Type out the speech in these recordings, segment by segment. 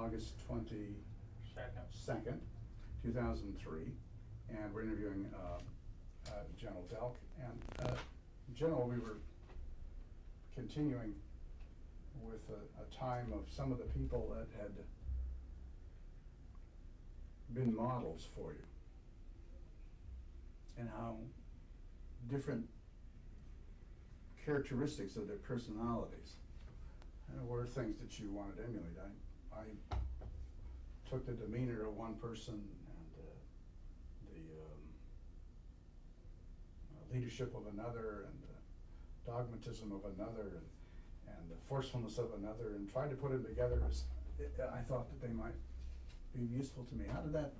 August twenty-second, two thousand three. And we're interviewing, uh, uh, General Delk. And, uh, General, we were continuing with a, a time of some of the people that had been models for you. And how different characteristics of their personalities uh, were things that you wanted to emulate. I, I took the demeanor of one person and uh, the um, uh, leadership of another and the dogmatism of another and, and the forcefulness of another and tried to put them together as I thought that they might be useful to me. How did that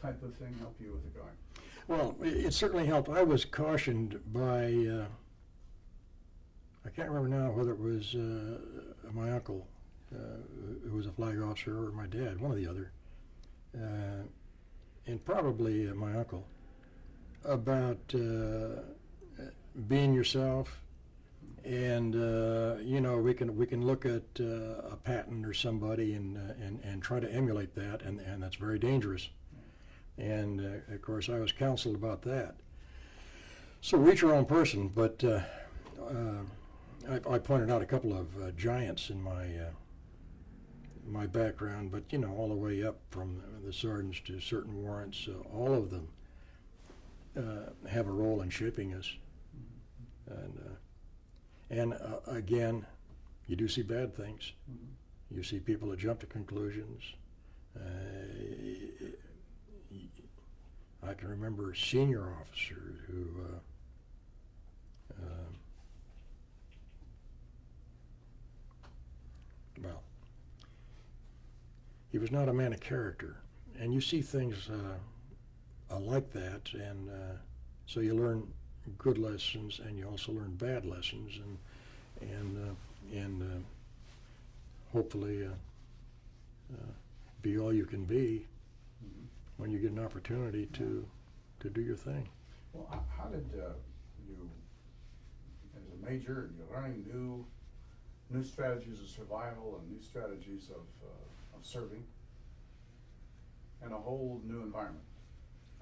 type of thing help you with the going? Well, it, certainly helped. I was cautioned by, uh, I can't remember now whether it was uh, my uncle, who was a flag officer, or my dad, one or the other, uh, and probably uh, my uncle, about uh, being yourself. And uh, you know we can we can look at uh, a Patton or somebody and, uh, and and try to emulate that, and, and that's very dangerous. And uh, of course, I was counseled about that. So each your own person, but uh, uh, I, I pointed out a couple of uh, giants in my uh, my background, but you know, all the way up from the sergeants to certain warrants, uh, all of them uh, have a role in shaping us. And uh, and uh, again, you do see bad things. Mhm. You see people that jump to conclusions. Uh, I can remember senior officers who, uh, uh, well, he was not a man of character, and you see things uh, uh, like that, and uh, so you learn good lessons, and you also learn bad lessons, and and uh, and uh, hopefully be all you can be when you get an opportunity to to do your thing. Well, how, did uh, you, as a major, you're learning new, new strategies of survival and new strategies of, uh, of serving, in a whole new environment,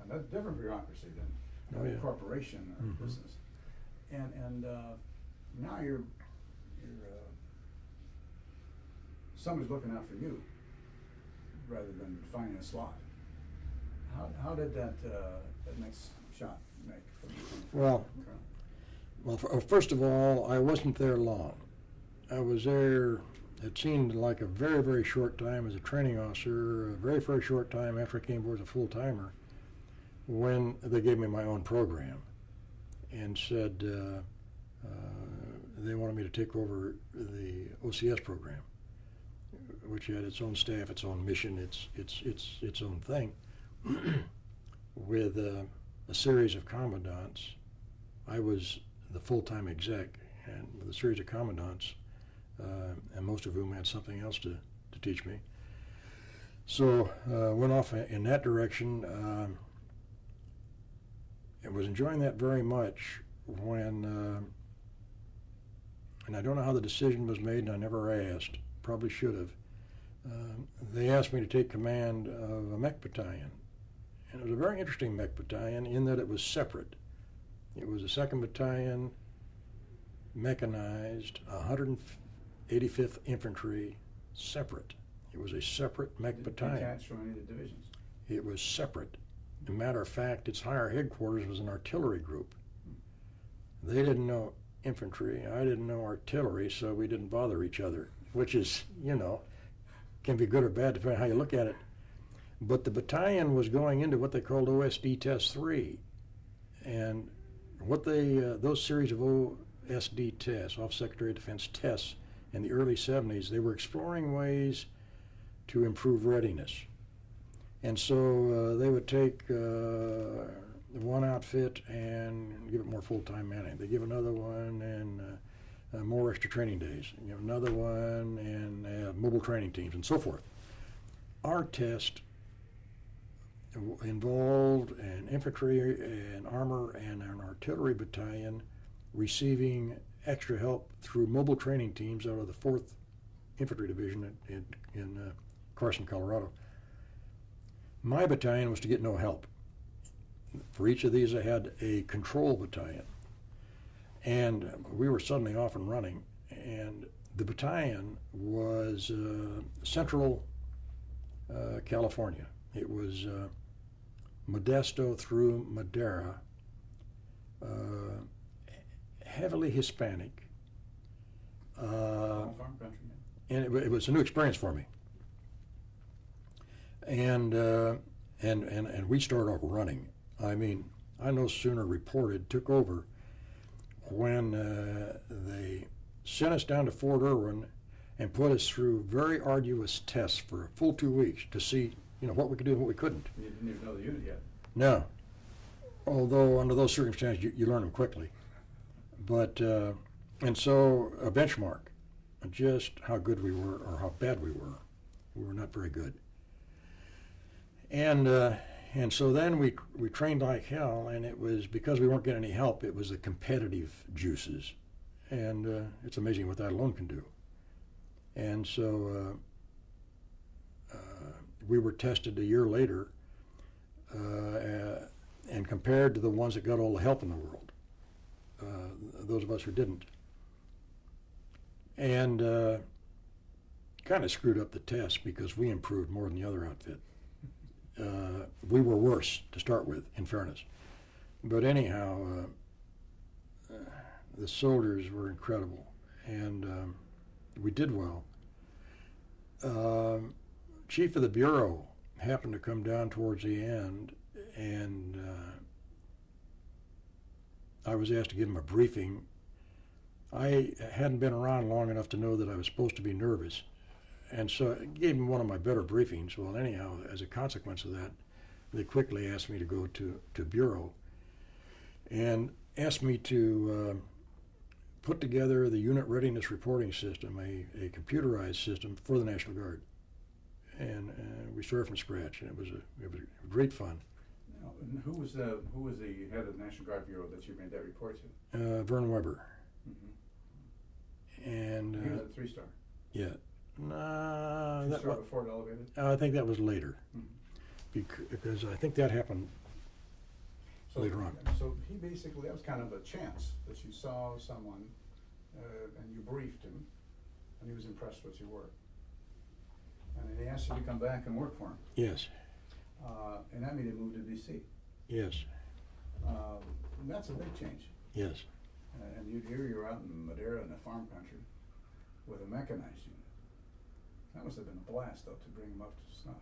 and that's different bureaucracy than Oh, a corporation or Mhm. business. And and uh, now you're you're uh, somebody's looking out for you rather than finding a slot. How, how did that, uh, that next shot make Well? Well, uh, first of all, I wasn't there long. I was there. It seemed like a very, very short time as a training officer. A very, very short time after I came aboard as a full timer, when they gave me my own program, and said uh, uh, they wanted me to take over the OCS program, which had its own staff, its own mission, its its its its own thing, with uh, a series of commandants. I was the full-time exec, and with a series of commandants, and most of whom had something else to, to teach me. So uh, went off in that direction. Um, I was enjoying that very much when, uh, and I don't know how the decision was made, and I never asked. Probably should have. Um they asked me to take command of a mech battalion, and it was a very interesting mech battalion in that it was separate. It was a second battalion, mechanized, 185th Infantry, separate. It was a separate mech battalion. Detached from any of the divisions? It was separate. As a matter of fact, its higher headquarters was an artillery group. They didn't know infantry. I didn't know artillery, so we didn't bother each other, which is, you know, can be good or bad depending on how you look at it. But the battalion was going into what they called OSD Test 3. And what they, uh, those series of OSD tests, Office Secretary of Defense tests in the early 70s, they were exploring ways to improve readiness. And so uh, they would take uh, one outfit and give it more full-time manning. They give another one and uh, uh, more extra training days. You know, another one and uh, mobile training teams and so forth. Our test involved an infantry and armor and an artillery battalion receiving extra help through mobile training teams out of the 4th Infantry Division in, in, uh, Carson, Colorado. My battalion was to get no help. For each of these, I had a control battalion. And we were suddenly off and running. And the battalion was uh, Central uh, California. It was uh, Modesto through Madera, uh, heavily Hispanic. Uh, All farm country, yeah. and it, it was a new experience for me. And, uh, and and and we started off running. I mean, I no sooner reported, took over, when uh, they sent us down to Fort Irwin and put us through very arduous tests for a full two weeks to see, you know, what we could do and what we couldn't. You didn't even know the unit yet. No. Although under those circumstances, you, you learn them quickly. But uh, and so a benchmark, just how good we were or how bad we were. We were not very good. And uh, and so then we we trained like hell, and it was because we weren't getting any help. It was the competitive juices, and uh, it's amazing what that alone can do. And so uh, uh, we were tested a year later. Uh, and compared to the ones that got all the help in the world, those of us who didn't, and uh, kind of screwed up the test because we improved more than the other outfit. Uh, we were worse to start with, in fairness, but anyhow, uh, uh, the soldiers were incredible, and um, we did well. Um, Chief of the bureau happened to come down towards the end and uh, I was asked to give him a briefing. I hadn't been around long enough to know that I was supposed to be nervous, and so I gave him one of my better briefings. Well, anyhow, as a consequence of that, they quickly asked me to go to, to bureau and asked me to uh, put together the unit readiness reporting system, a, a computerized system for the National Guard. And uh, we started from scratch, and it was a, it was great fun. And who was the, who was the head of the National Guard Bureau that you made that report to? uh, Vern Weber, Mm-hmm. and He was uh, a three-star. yeah, nah, that Three-star wa- before it elevated? I think that was later, Mhm. bec- because I think that happened. So- Later on. So he basically, that was kind of a chance that you saw someone, uh, and you briefed him, and he was impressed with your work. And he asked you to come back and work for him, Yes, uh, and I made him move to DC. yes, Um, that's a big change. yes. Uh, and you, here you're out in Madera in the farm country with a mechanized unit. That must have been a blast though, to bring them up to snuff.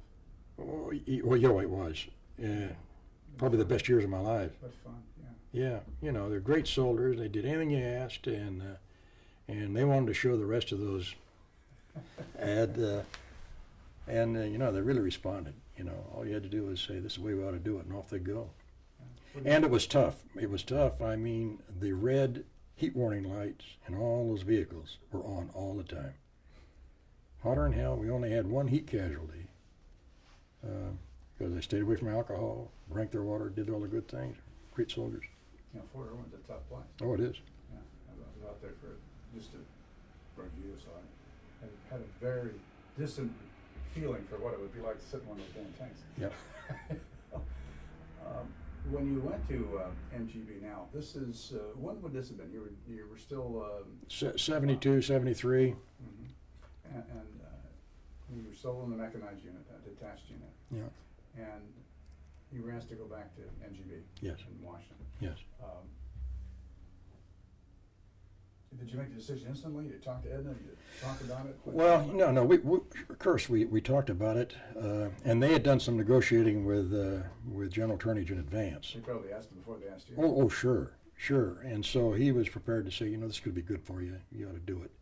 Oh, well, yeah, it was. Yeah, probably the best years of my life. But fun, yeah. Yeah, you know, they're great soldiers. They did anything you asked, and uh, and they wanted to show the rest of those uh, and uh, you know, they really responded. You know, all you had to do was say, "This is the way we ought to do it," and off they go. What do you- And it was tough. It was tough. I mean, the red heat warning lights in all those vehicles were on all the time. Hotter than hell. We only had one heat casualty uh, because they stayed away from alcohol, drank their water, did all the good things. Great soldiers. You know, Fort Irwin's a tough place. Oh, it is. Yeah, I was out there for just a review, so I had a very distant feeling for what it would be like to sit in one of those damn tanks. Yep. um, when you went to uh, NGB now, this is uh, when would this have been? You were you were still um, Se- 72, 73. mhm. and, and uh, you were still in the mechanized unit, detached unit, Yeah. and you were asked to go back to NGB Yes. in Washington. Yes. Um, Did you make the decision instantly? You talked to Edna, Did you talked about it? Well, no, no. We, we of course we, we talked about it, uh, and they had done some negotiating with uh, with General Turnage in advance. You probably asked him before they asked you. Oh, oh, sure, sure. And so he was prepared to say, you know, this could be good for you. You ought to do it.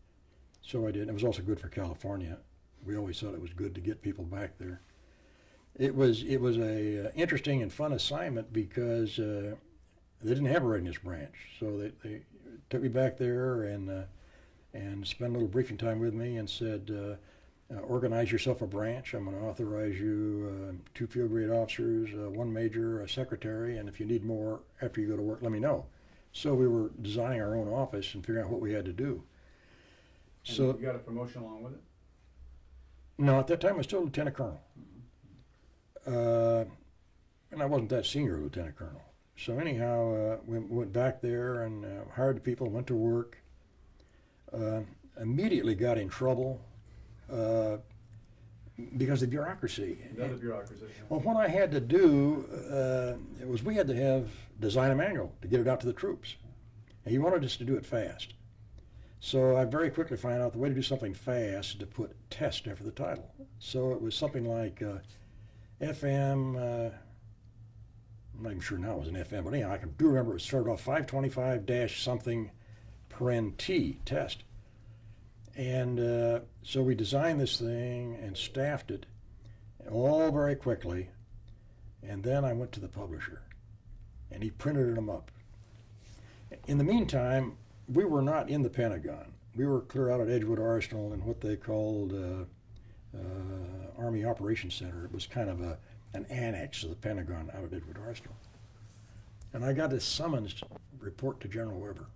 So I did. It was also good for California. We always thought it was good to get people back there. It was it was a uh, interesting and fun assignment because uh, they didn't have a readiness branch, so they, they took me back there and uh, and spent a little briefing time with me and said. Uh, uh, organize yourself a branch. I'm going to authorize you uh, two field grade officers, uh, one major, a secretary, and if you need more after you go to work, let me know. So we were designing our own office and figuring out what we had to do. And So You got a promotion along with it? No, at that time I was still lieutenant colonel. Uh, and I wasn't that senior lieutenant colonel. So anyhow, uh, we went back there and uh, hired the people, went to work. Uh, immediately got in trouble uh, because of bureaucracy. Another bureaucracy. Well, what I had to do uh, it was we had to have design a manual to get it out to the troops, and he wanted us to do it fast. So I very quickly found out the way to do something fast is to put test after the title. So it was something like uh, FM. I'm not even sure now it was an FM, but anyhow, I can do remember it started off 525 dash something paren T test. And uh, so we designed this thing and staffed it all very quickly. And then I went to the publisher and he printed them up. In the meantime, we were not in the Pentagon. We were clear out at Edgewood Arsenal in what they called uh, uh, Army Operations Center. It was kind of a, an annex of the Pentagon out at Edgewood Arsenal. And I got a summons report to General Weber.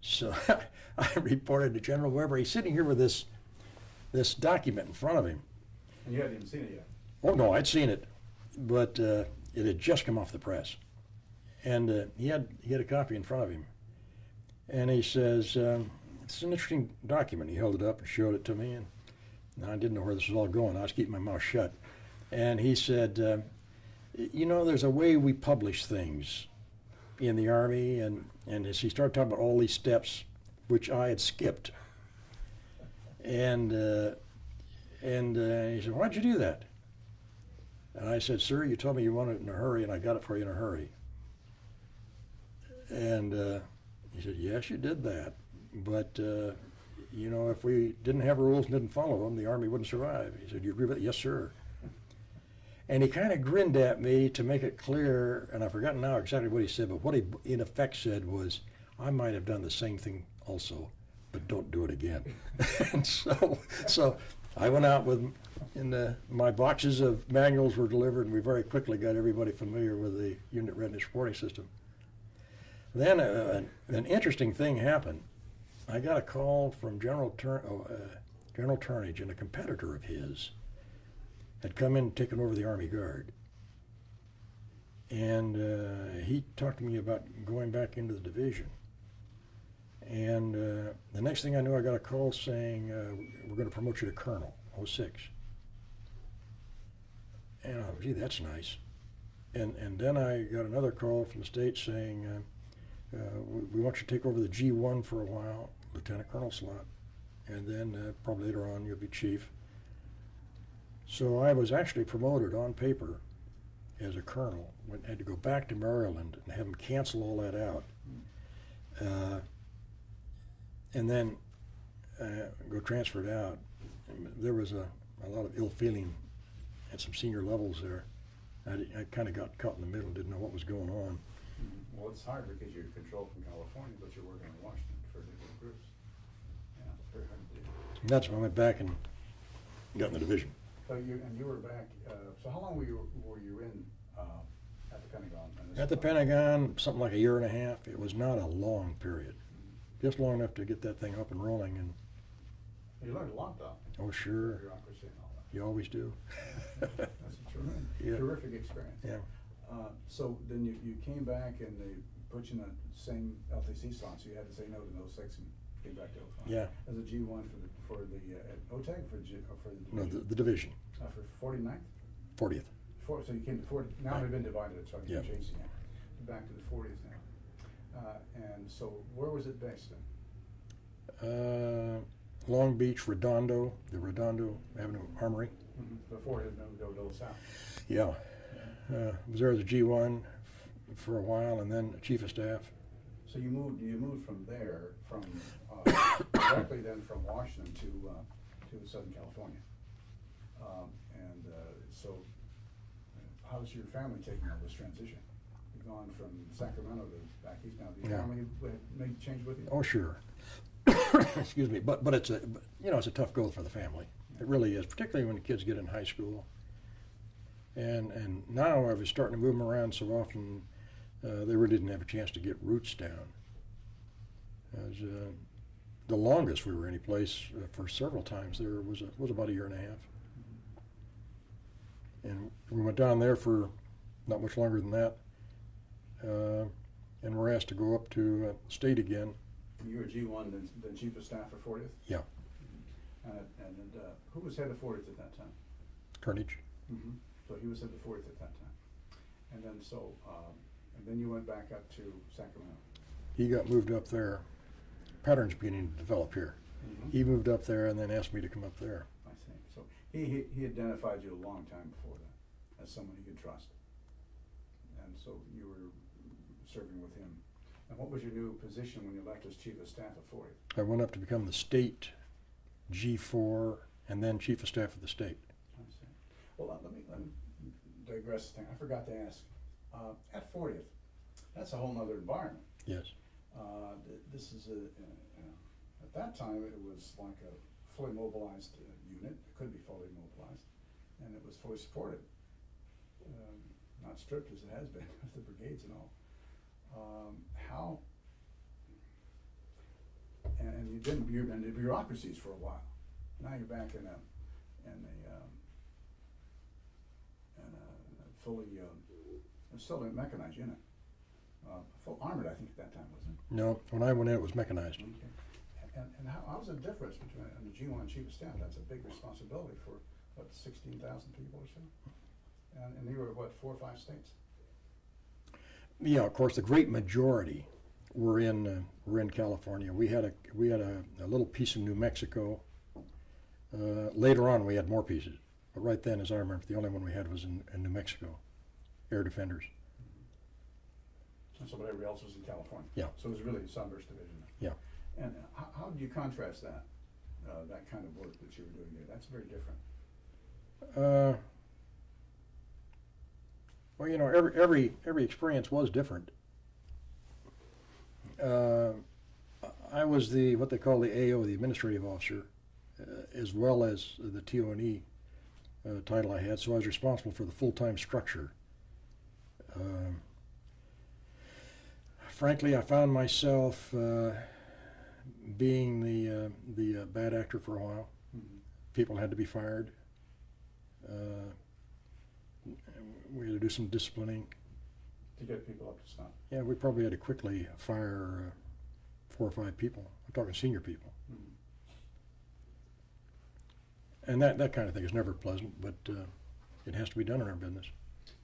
So I reported to General Weber. He's sitting here with this this document in front of him. And you hadn't even seen it yet. Oh no, I'd seen it, but uh, it had just come off the press, and uh, he had he had a copy in front of him, and he says, um, "It's an interesting document." He held it up and showed it to me, and I didn't know where this was all going. I was keeping my mouth shut, and he said, uh, "You know, there's a way we publish things in the army," and and as he started talking about all these steps, which I had skipped, and uh, and uh, he said, "Why'd you do that?" And I said, Sir, you told me you wanted it in a hurry, and I got it for you in a hurry. And uh, he said, Yes, you did that. But, uh, you know, if we didn't have rules and didn't follow them, the Army wouldn't survive. He said, Do You agree with that? Yes, sir. And he kind of grinned at me to make it clear, and I've forgotten now exactly what he said, but what he in effect said was, I might have done the same thing also, but don't do it again. and so, so I went out with and my boxes of manuals were delivered, and we very quickly got everybody familiar with the unit readiness reporting system. Then uh, an, an interesting thing happened. I got a call from General Tur- oh, uh, General Turnage, and a competitor of his had come in and taken over the Army Guard. And uh, he talked to me about going back into the division. And uh, the next thing I knew, I got a call saying, uh, We're going to promote you to Colonel, 06. And I thought, gee, that's nice. And and then I got another call from the state saying, uh, uh, we, we, want you to take over the G1 for a while, lieutenant colonel slot, and then uh, probably later on you'll be chief. So I was actually promoted on paper as a colonel. Went, had to go back to Maryland and have them cancel all that out. Uh, and then uh, go transferred out. There was a, a lot of ill feeling at some senior levels there. I, I kind of got caught in the middle, didn't know what was going on. Well, it's hard because you're controlled from California, but you're working in Washington for different groups. Yeah, it's very hard to do. And that's when I went back and got in the division. So you, and you were back, uh, so how long were you, were you in, uh, at the Pentagon? At the Pentagon, something like a year and a half. It was not a long period. Mm-hmm. Just long enough to get that thing up and rolling and. You learned a lot though. Oh, sure. Bureaucracy and all that. You always do. That's a terrific, Yeah. terrific experience. Yeah. Uh, so then you, you came back and they put you in the same LTC slot, so you had to say no to no six came back to 05. Yeah. As a G one for the, for the, uh, OTAG for G, or for the No, division? the, the division, Uh, for 49th? 40th. Four, so you came to forty, now Right. they've been divided, so I'm Yeah. Back to the fortieth now. Uh, and so where was it based then? Uh, Long Beach, Redondo, the Redondo Avenue Armory. Before it had moved over to the south. Yeah. Uh, was there as a G1 f- for a while and then chief of staff. So you moved, you moved from there, from, uh, directly then from Washington to, uh, to Southern California. Um, and, uh, so, uh, how's your family taking all this transition? You've gone from Sacramento to back east now, did your Yeah. family make a change with you? Oh, sure. Excuse me, but but it's a but, you know it's a tough goal for the family. It really is, particularly when the kids get in high school. And and now I was starting to move them around so often, uh, they really didn't have a chance to get roots down. As, uh, the longest we were any place uh, for several times there was a, was about a year and a half. And we went down there for not much longer than that. Uh, and were asked to go up to uh, state again. You were G one, then, then chief of staff for Fortieth? Yeah. And, and, uh, who was head of Fortieth at that time? Turnage. Mm-hmm. So he was head of Fortieth at that time. And then so, um, and then you went back up to Sacramento. He got moved up there. Patterns beginning to develop here. Mhm. He moved up there and then asked me to come up there. I see. So he, he, he identified you a long time before that as someone he could trust. And so you were serving with him. And what was your new position when you left as chief of staff at Fortieth? I went up to become the state G4 and then chief of staff of the state. I see. Well, let me, let me digress thing. I forgot to ask. Uh, at Fortieth, that's a whole nother environment. Yes. Uh, th- this is a, at that time, it was like a fully mobilized uh, unit. It could be fully mobilized, and it was fully supported. Um, not stripped as it has been with the brigades and all. Um, how, and, and you've been, you've been in bureaucracies for a while. Now you're back in a, in a, um, in a in a fully, um, it's still a mechanized unit. Uh, full armored, I think, at that time, wasn't it? No, when I went in, it was mechanized. Okay. And, and how, how's the difference between, the G one chief of staff, that's a big responsibility for, what, sixteen thousand people or so? And, and you were, what, four or five states? Yeah, of course, the great majority were in uh, were in California. We had a we had a, a little piece in New Mexico. Uh, later on, we had more pieces, but right then, as I remember, the only one we had was in, in New Mexico, air defenders. And so, but everybody else was in California? Yeah. So it was really a Sunburst division? Yeah. And how, how do you contrast that, uh, that kind of work that you were doing there? That's very different. Uh, well, you know, every every every experience was different. Uh, I was the what they call the AO, the administrative officer, uh, as well as the TONE uh, title I had. So I was responsible for the full-time structure. Um, frankly, I found myself uh, being the uh, the uh, bad actor for a while. People had to be fired. Uh, we had to do some disciplining. To get people up to snuff. Yeah, we probably had to quickly fire uh, four or five people. I'm talking senior people, Mhm. and that that kind of thing is never pleasant, but uh, it has to be done in our business.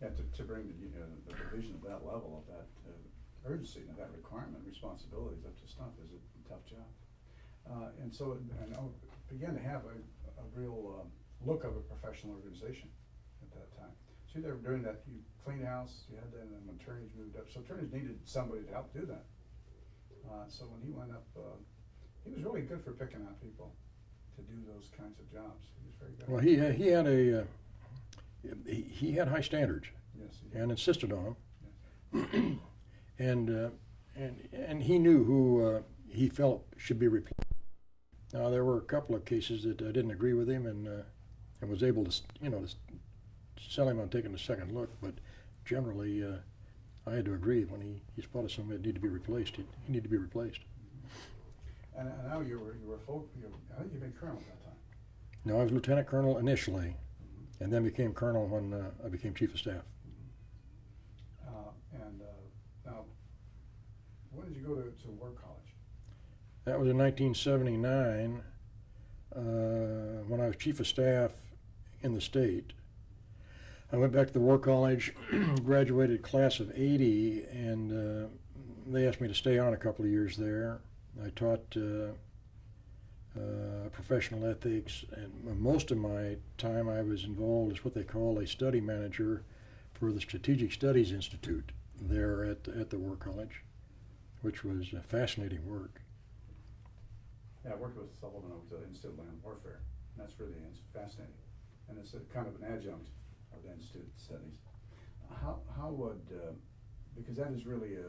Yeah, to, to bring the, uh, the division of that level, of that uh, urgency, and that requirement, responsibilities up to snuff is a tough job. Uh, and so, it- and I began to have a, a real, um, look of a professional organization at that time. So they were doing that, you clean house, you had that, and then attorneys moved up, so attorneys needed somebody to help do that. Uh, so when he went up, uh, he was really good for picking out people to do those kinds of jobs. He was very good. Well, he he had a uh, he, he had high standards Yes, and insisted on them, Yes. and uh, and and he knew who uh, he felt should be replaced. Now there were a couple of cases that I didn't agree with him, and uh, and was able to you know to sell him on taking a second look, but generally. Uh, I had to agree when he, he spotted somebody that needed to be replaced. He, he needed to be replaced. And, and now you were, you were full, you, I think you've been colonel at that time. No, I was lieutenant colonel initially, and then became colonel when uh, I became chief of staff. Uh, and, uh, now, when did you go to, to war college? That was in 1979 uh, when I was chief of staff in the state. I went back to the War College, graduated class of 80, and uh, they asked me to stay on a couple of years there. I taught uh, professional ethics, and most of my time I was involved as what they call a study manager for the Strategic Studies Institute there at, at the War College, which was fascinating work. Yeah, I worked with Sullivan over the Institute of Land Warfare, and that's really, fascinating. And it's a kind of an adjunct of the Institute Studies. How, how would, uh, because that is really a,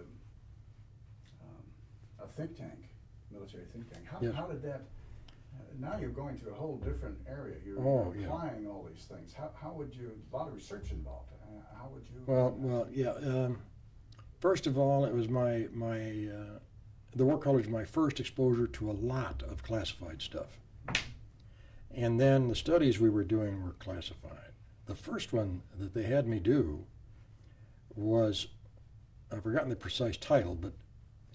um, a think tank, military think tank. How, Yes. how did that, now you're going to a whole different area. You're Oh, you're yeah. applying all these things. How, how would you, a lot of research involved. Uh, How would you? Well, well, yeah. Um, first of all, it was my my uh, the War College my first exposure to a lot of classified stuff. And then the studies we were doing were classified. The first one that they had me do was, I've forgotten the precise title, but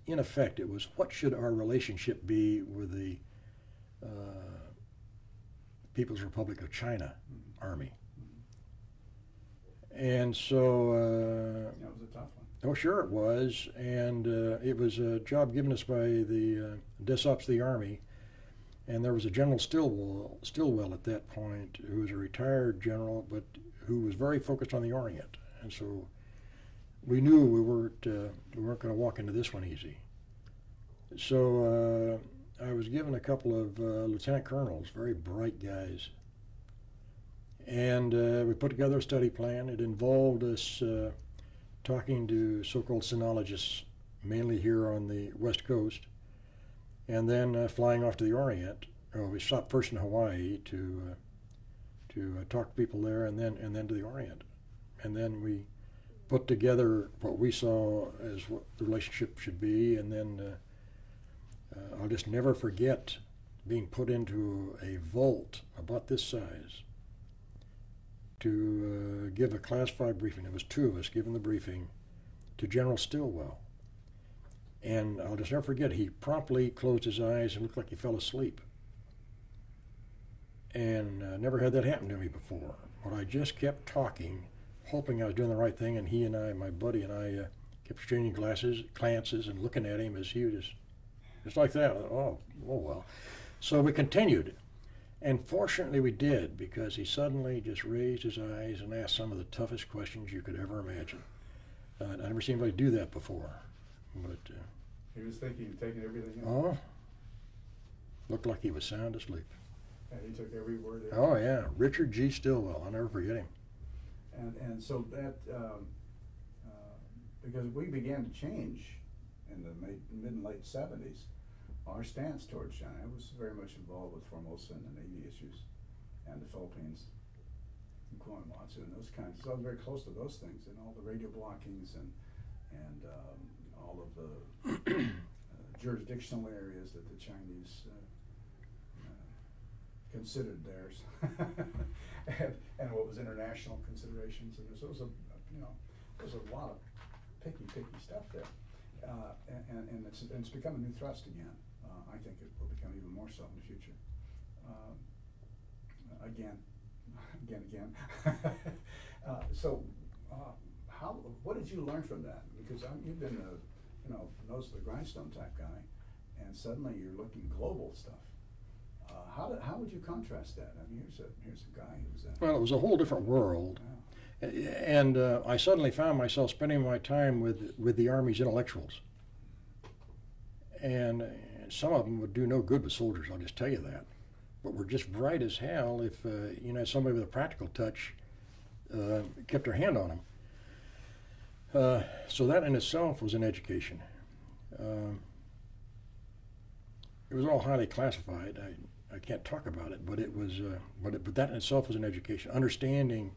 in effect it was what should our relationship be with the uh, People's Republic of China Army? And so. Uh, That was a tough one. Oh, sure it was, and uh, it was a job given us by the uh, DCSOPS of the Army, and there was a General Stilwell, Stilwell at that point, who was a retired general, but who was very focused on the Orient, and so we knew we weren't uh, we weren't going to walk into this one easy. So uh, I was given a couple of uh, lieutenant colonels, very bright guys, and uh, we put together a study plan. It involved us uh, talking to so-called sinologists, mainly here on the West Coast, and then uh, flying off to the Orient. Oh, we stopped first in Hawaii to uh, to talk to people there, and then and then to the Orient, and then we put together what we saw as what the relationship should be, and then uh, I'll just never forget being put into a vault about this size to uh, give a classified briefing. It was two of us giving the briefing to General Stilwell. And I'll just never forget, he promptly closed his eyes and looked like he fell asleep. And uh, never had that happen to me before. But I just kept talking, hoping I was doing the right thing, and he and I, my buddy and I, uh, kept exchanging glasses, glances and looking at him as he was just, like that. Oh, oh well. So we continued. And fortunately, we did because he suddenly just raised his eyes and asked some of the toughest questions you could ever imagine. Uh, I never seen anybody do that before. But, uh, He was thinking of taking everything in. oh, looked like he was sound asleep. And he took every word. Oh, yeah. Richard G. Stilwell. I'll never forget him. And, and so that, um, uh, because we began to change in the mid, and late seventies, our stance towards China I was very much involved with Formosa and the Navy issues, and the Philippines, and Kuanamotu and those kinds. So I was very close to those things, and all the radio blockings and, and, um, all of the uh, jurisdictional areas that the Chinese, uh, uh, considered theirs. and, and what was international considerations, and there was a, you know, there's a lot of picky, picky stuff there. Uh, and, and- it's, it's become a new thrust again. Uh, I think it will become even more so in the future. Um, Again, again, again. Uh, so, uh, how, what did you learn from that? Because um, you've been a, you know, nose to the grindstone type guy, and suddenly you're looking global stuff. Uh, how, did, how would you contrast that? I mean, here's a, here's a guy who's. Well, it was a whole different world. Yeah. And uh, I suddenly found myself spending my time with, with the Army's intellectuals. And some of them would do no good with soldiers, I'll just tell you that. But were just bright as hell if, uh, you know, somebody with a practical touch uh, kept their hand on them. Uh, so that in itself was an education. Um, it was all highly classified. I, I can't talk about it, but it was, uh, but, it, but that in itself was an education. Understanding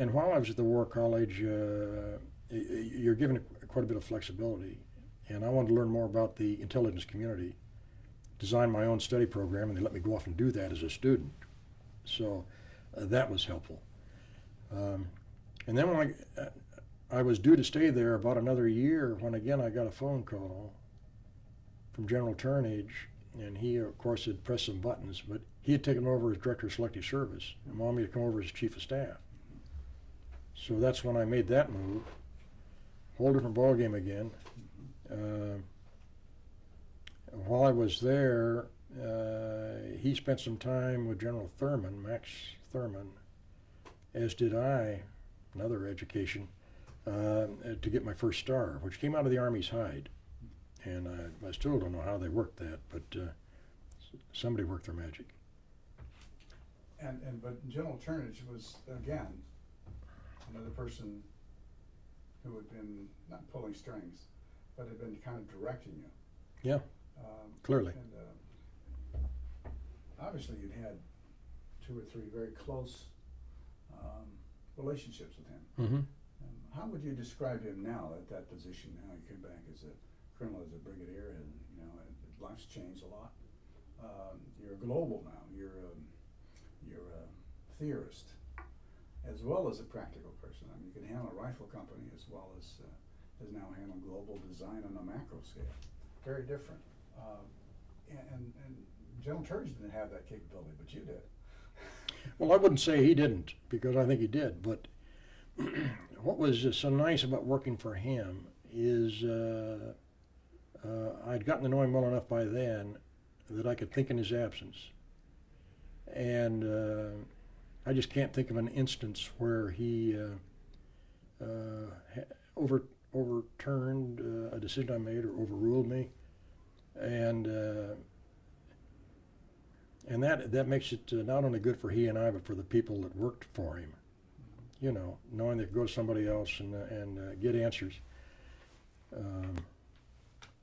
and while I was at the War College, uh, you're given quite a bit of flexibility. And I wanted to learn more about the intelligence community. Designed my own study program, and they let me go off and do that as a student. So uh, that was helpful. Um, and then when I, uh, I was due to stay there about another year, when again I got a phone call from General Turnage, and he, of course, had pressed some buttons, but he had taken over as Director of Selective Service and wanted me to come over as Chief of Staff. So that's when I made that move. Whole different ballgame again. Uh, while I was there, uh, he spent some time with General Thurman, Max Thurman, as did I, another education, uh, to get my first star, which came out of the Army's hide. And I, I still don't know how they worked that, but uh, somebody worked their magic. And, and, but General Turnage was, again, another person who had been, not pulling strings, but had been kind of directing you. Yeah, Um, clearly. And, uh, obviously you'd had two or three very close, um, relationships with him. Mm-hmm. Um, How would you describe him now at that position, now he came back as a colonel as a brigadier, and you know, and life's changed a lot. Um, you're global now. You're um, you're a theorist, as well as a practical person. I mean, you can handle a rifle company as well as uh, as now handle global design on a macro scale. Very different. Um, and, and, General Turge didn't have that capability, but you did. Well, I wouldn't say he didn't, because I think he did. But what was uh, so nice about working for him is uh, uh, I'd gotten to know him well enough by then that I could think in his absence. And uh, I just can't think of an instance where he uh, uh, over overturned uh, a decision I made or overruled me. And uh, and that that makes it uh, not only good for he and I, but for the people that worked for him. You know, knowing they could go to somebody else and uh, and get answers. Um,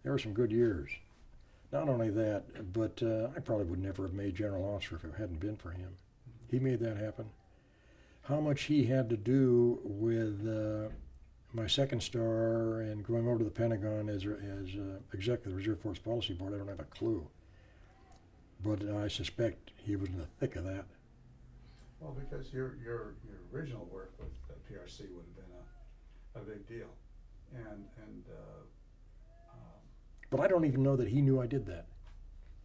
there were some good years. Not only that, but I probably would never have made general officer if it hadn't been for him. He made that happen. How much he had to do with uh, my second star and going over to the Pentagon as as uh, executive of the Reserve Force Policy Board, I don't have a clue. But I suspect he was in the thick of that. Well, because your your your original work with uh, PRC would have been a, a big deal, and and uh, um, But I don't even know that he knew I did that.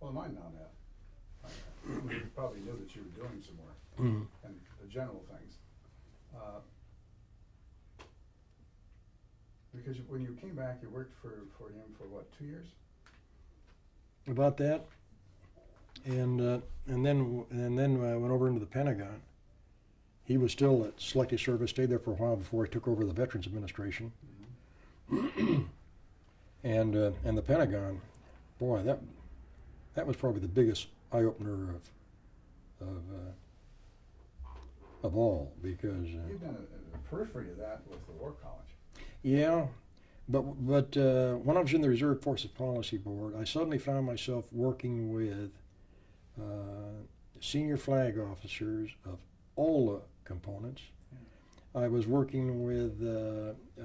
well, I might know that. You probably knew that you were doing some work Mm. and the general things. Uh, because when you came back, you worked for for him for what two years? About that, and uh, and then and then uh, went over into the Pentagon. He was still at Selective Service, stayed there for a while before he took over the Veterans Administration. and uh, and the Pentagon, boy, that that was probably the biggest eye opener of of uh, of all because uh, You've been a, a periphery of that with the War College. yeah, but but uh, when I was in the Reserve Forces Policy Board, I suddenly found myself working with uh, senior flag officers of all the components. I was working with uh, uh,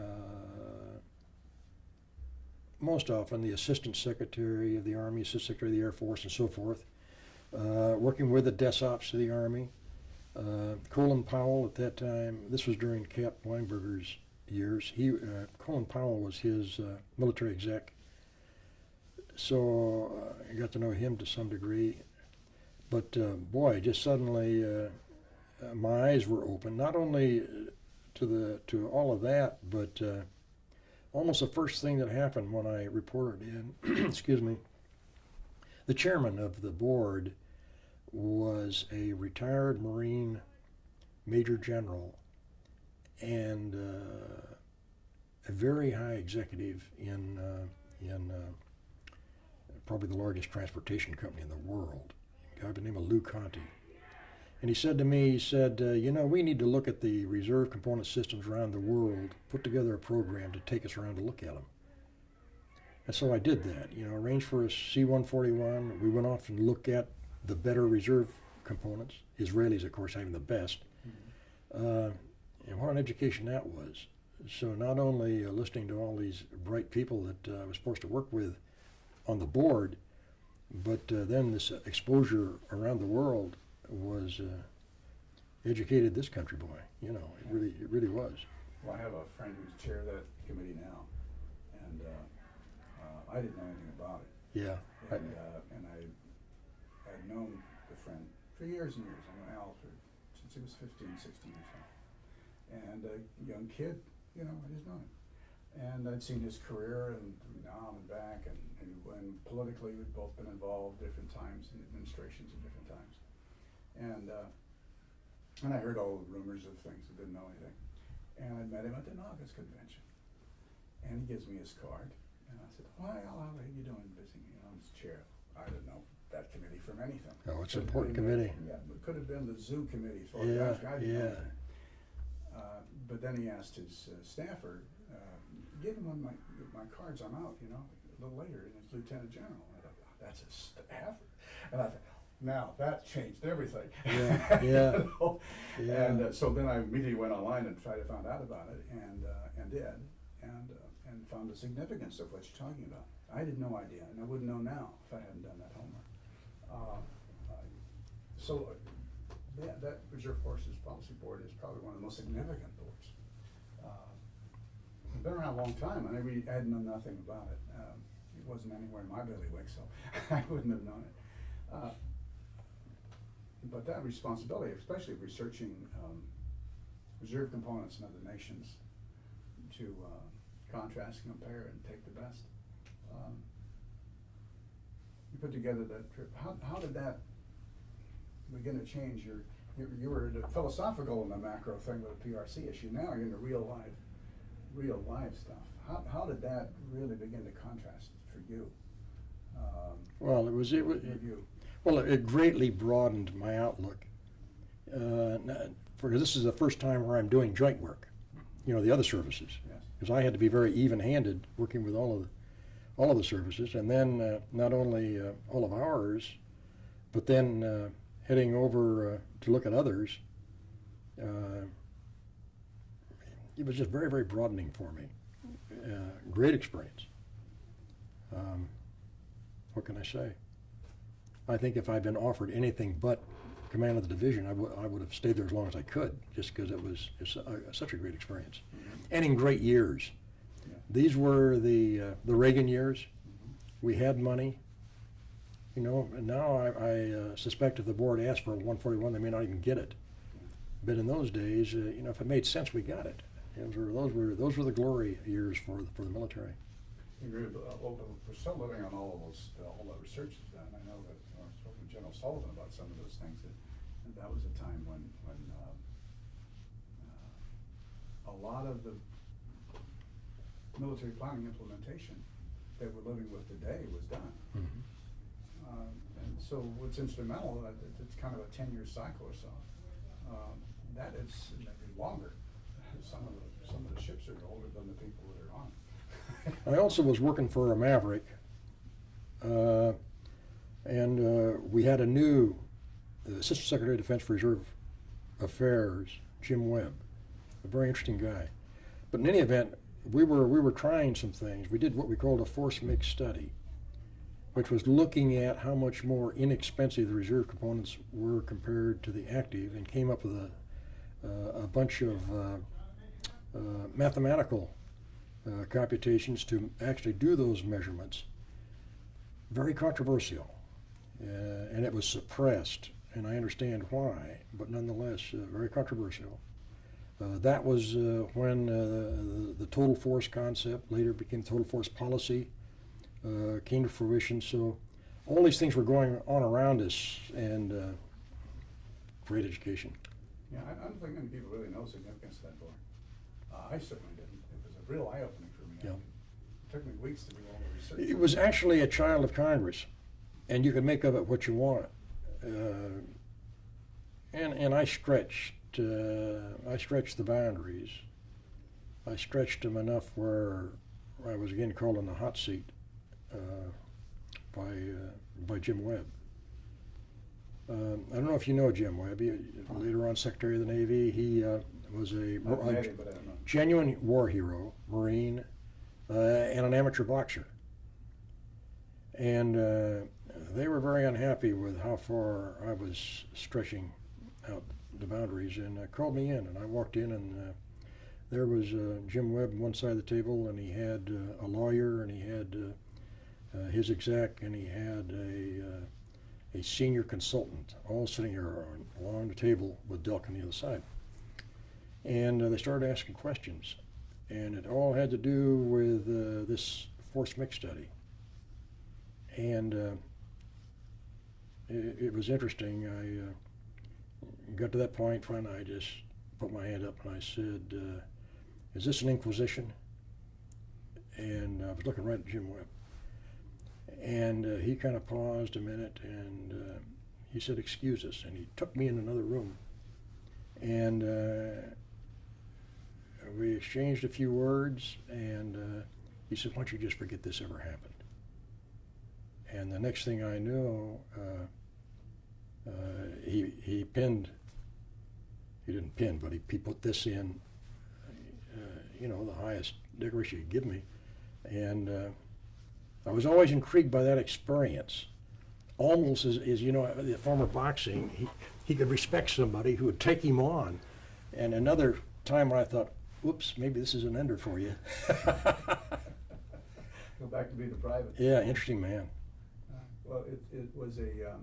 most often the Assistant Secretary of the Army, Assistant Secretary of the Air Force, and so forth. Uh, working with the DCSOPS of the Army. Uh, Colin Powell at that time, this was during Cap Weinberger's years. He, uh, Colin Powell was his military exec. So I got to know him to some degree. But boy, just suddenly my eyes were open, not only to the to all of that, but uh, almost the first thing that happened when I reported in, excuse me, the chairman of the board was a retired Marine Major General and uh, a very high executive in uh, in uh, probably the largest transportation company in the world, a guy by the name of Lou Conti. And he said to me, he said, uh, you know, we need to look at the reserve component systems around the world, put together a program to take us around to look at them. And so I did that. You know, arranged for a C-141. We went off and looked at the better reserve components. Israelis, of course, having the best. Uh, and what an education that was. So not only uh, listening to all these bright people that uh, I was forced to work with on the board, but uh, then this exposure around the world was uh, educated this country boy. You know, it really, it really was. Well, I have a friend who's chair of that committee now, and uh, uh, I didn't know anything about it. Yeah. And, uh, and I had known the friend for years and years. I know Al for, since he was 15, 16 or so. And a young kid, you know, I just known him. And I'd seen his career and Nam and back, and, and when politically we'd both been involved different times in administrations at different times. And uh, and I heard all the rumors of things, I didn't know anything. And I met him at the NGAUS convention. And he gives me his card. And I said, Hi, Al, how are you doing? Busy, you know, I'm his chair. I didn't know that committee from anything. Oh, it's an important committee. Yeah, it could have been the zoo committee for Yeah, gosh, I yeah. Uh, but then he asked his uh, staffer, uh, give him one of my, my cards, I'm out, you know, a little later, and it's Lieutenant General. I thought, "Oh, that's a staffer? And I thought, now that changed everything. Yeah, yeah, You know? yeah. And uh, so then I immediately went online and tried to find out about it, and uh, and did, and uh, and found the significance of what you're talking about. I had no idea, and I wouldn't know now if I hadn't done that homework. Uh, So, that, that Reserve Forces Policy Board is probably one of the most significant boards. Uh, It's been around a long time, and I really had known nothing about it. Um, It wasn't anywhere in my bailiwick, so I wouldn't have known it. Uh, But that responsibility, especially researching um, reserve components in other nations to uh, contrast, compare, and take the best. Um, You put together that trip, how, how did that begin to change your, you, you were philosophical in the macro thing with the PRC issue, now you're into real life, real life stuff. How, how did that really begin to contrast for you? Um, Well, it was, it was, you, well, it greatly broadened my outlook. Uh, for this is the first time where I'm doing joint work, you know, the other services. yes, because I had to be very even-handed working with all of the, all of the services, and then uh, not only uh, all of ours, but then uh, heading over uh, to look at others. Uh, it was just very, very broadening for me. Uh, great experience. Um, what can I say? I think if I'd been offered anything but command of the division, I would I would have stayed there as long as I could, just because it was a, such a great experience, and in great years. These were the uh, the Reagan years. We had money, you know. And now I, I uh, suspect if the board asked for 141, they may not even get it. But in those days, uh, you know, if it made sense, we got it. Those were those were those were the glory years for the, for the military. Uh, we're still living on all of those, uh, all that research is done. I know that, I was talking to General Sullivan about some of those things, that, that was a time when, when, uh, a lot of the military planning implementation that we're living with today was done. Um, and so what's instrumental, uh, it- it's kind of a ten-year cycle or so. Um, that is maybe longer. Some of the, some of the ships are older than the people that are on. I also was working for a Maverick, uh, and uh, we had a new uh, Assistant Secretary of Defense for Reserve Affairs, Jim Webb, a very interesting guy. But in any event, we were we were trying some things. We did what we called a force mix study, which was looking at how much more inexpensive the reserve components were compared to the active, and came up with a uh, a bunch of uh, uh, mathematical uh, computations to actually do those measurements. Very controversial, uh, and it was suppressed, and I understand why, but nonetheless, uh, very controversial. Uh, that was uh, when uh, the, the total force concept later became total force policy uh, came to fruition. So all these things were going on around us, and uh, great education. Yeah, I, I don't think many people really know the significance of that board. Uh, I certainly didn't. It was a real eye-opening for me. Yeah. It took me weeks to do all the research. It was actually a child of Congress, and you can make of it what you want. Uh, and and I stretched uh, I stretched the boundaries. I stretched them enough where I was again called on the hot seat uh, by uh, by Jim Webb. Um, I don't know if you know Jim Webb. He, later on, Secretary of the Navy. He uh, was a, a met him, but I don't know. genuine war hero, Marine, uh, and an amateur boxer. And uh, they were very unhappy with how far I was stretching out the boundaries and uh, called me in. And I walked in, and uh, there was uh, Jim Webb on one side of the table, and he had uh, a lawyer, and he had his exec, and he had a, a senior consultant, all sitting here on, along the table with Delk on the other side. And they started asking questions, and it all had to do with this force mix study. And it, it was interesting. I got to that point. Finally, I just put my hand up and I said, uh, "Is this an inquisition?" And I was looking right at Jim Webb, and uh, he kind of paused a minute and uh, he said, "Excuse us," and he took me in another room, and. Uh, we exchanged a few words, and uh, he said, "Why don't you just forget this ever happened?" And the next thing I knew, uh, he he pinned. He didn't pin, but he, he put this in. Uh, you know, the highest decoration he could give me, And uh, I was always intrigued by that experience. Almost as, as you know, the former boxing, he, he could respect somebody who would take him on. And another time when I thought, whoops, maybe this is an ender for you. Go back to be the private. yeah, interesting man. Uh, Well, it, it was a, um,